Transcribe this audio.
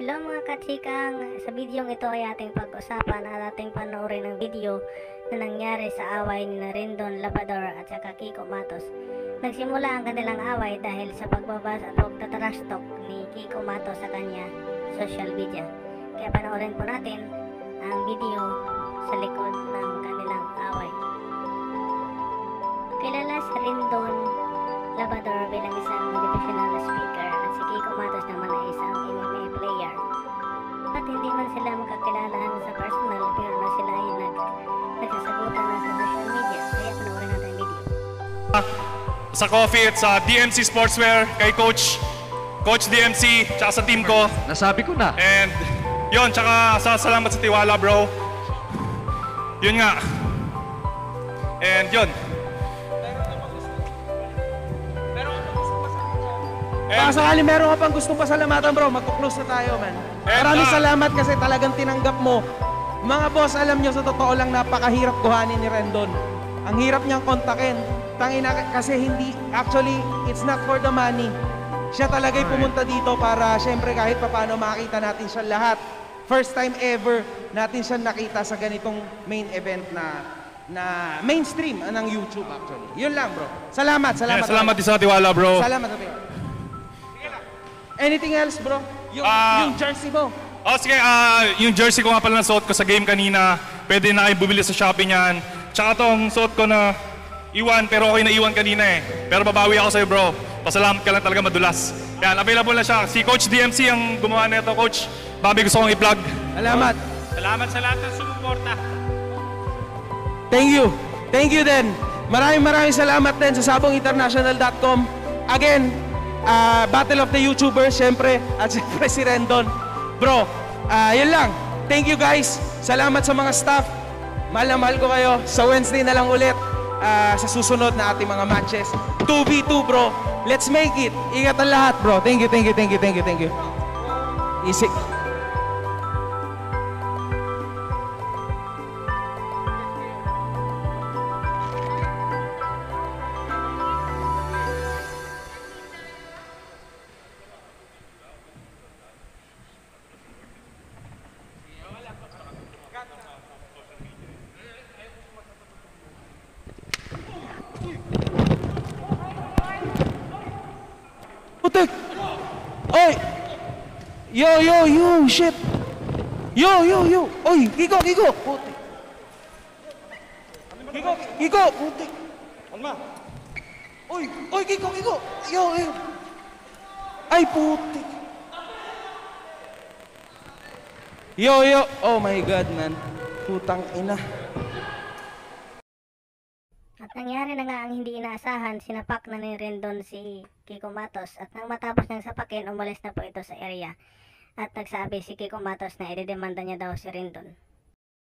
Hello mga kachikang, sa video ito ay ating pag-usapan at ating panoorin ng video na nangyari sa away ni Rendon Labrador at saka Kiko Matos. Nagsimula ang kanilang away dahil sa pagbabas at pagtatrash talk ni Kiko Matos sa kanya social media. Kaya panoorin po natin ang video sa likod ng kanilang away. Kilala si Rendon hindi man sila magkakilalaan sa personal pero na sila ay nag, nagsasagutan na sa social media. Kaya panoorin natin ang video. sa coffee at sa DMC Sportswear kay Coach Coach DMC tsaka sa team ko Nasabi ko na. and yon tsaka sa salamat sa tiwala bro yun nga and yun Baka sakali meron ka pang gustong pasalamatan bro, magkuklose na tayo man. And, Maraming ah, salamat kasi talagang tinanggap mo. Mga boss, alam nyo sa totoo lang napakahirap kuhanin ni Rendon. Ang hirap niyang kontakin. Tangina kasi hindi, actually, it's not for the money. Siya talaga'y pumunta dito para syempre kahit papano makita natin siya lahat. First time ever natin siya nakita sa ganitong main event na na mainstream ng YouTube actually. Yun lang bro. Salamat, salamat. yeah, salamat din sa tiwala bro Salamat, Ate. Anything else, bro? Yung, Ah. yung jersey mo. Oh, sige, ah, yung jersey ko nga pala nasuot ko sa game kanina. Pwede na kayo bumili sa Shopee niyan. Tsaka tong suot ko na iwan, pero okay na iwan kanina eh. Pero babawi ako sa'yo, bro. Pasalamat ka lang talaga madulas. Yan, available na siya. Si Coach DMC ang gumawa nito, Coach. Babi gusto kong i-plug. Salamat. Salamat sa lahat ng sumuporta. Thank you. Thank you din. Maraming maraming salamat din sa sabonginternational.com. Again, ah, Battle of the YouTubers, syempre. At syempre si Rendon. Bro, ah, yun lang. Thank you guys. Salamat sa mga staff. Mahal na mahal ko kayo. Sa Wednesday na lang ulit. ah, sa susunod na ating mga matches. 2v2 bro. Let's make it. Ingat ang lahat bro. Thank you, thank you, thank you, thank you, thank you. Easy. Putik! Oy! Yo, yo, yo, shit! Yo, yo, yo! Oy, Kiko, Kiko! Putik! Kiko, Kiko! Putik! Alma! Oy, oy, Kiko, Kiko! Yo, yo! Ay, putik! Yo, yo! Oh my God, man. Putang ina. At nangyari na nga ang hindi inaasahan, sinapak na ni Rendon si Kiko Matos at nang matapos niyang sapakin, umalis na po ito sa area. At nagsabi si Kiko Matos na idedemanda niya daw si Rendon.